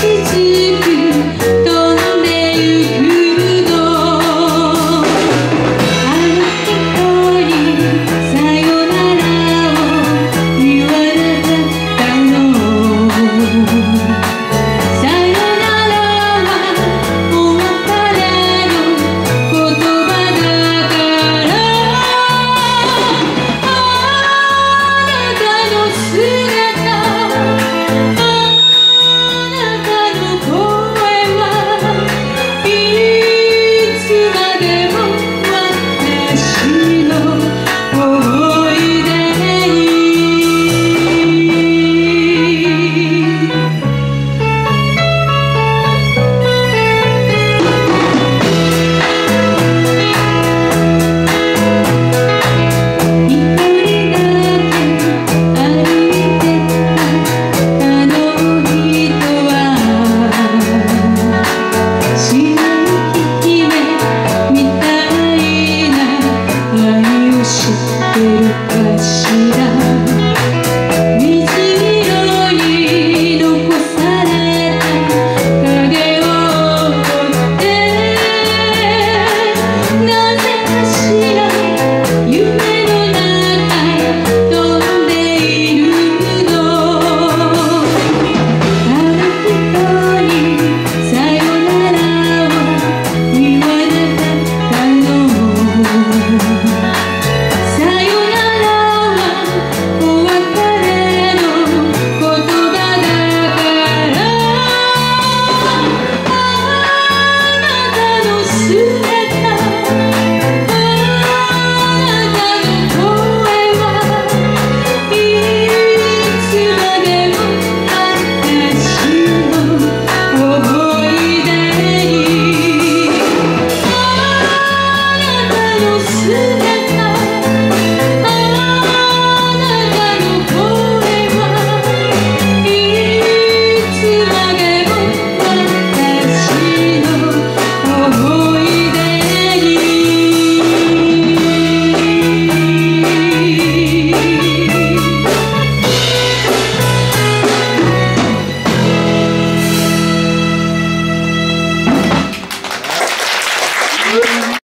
奇迹。you.